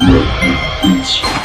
Beats.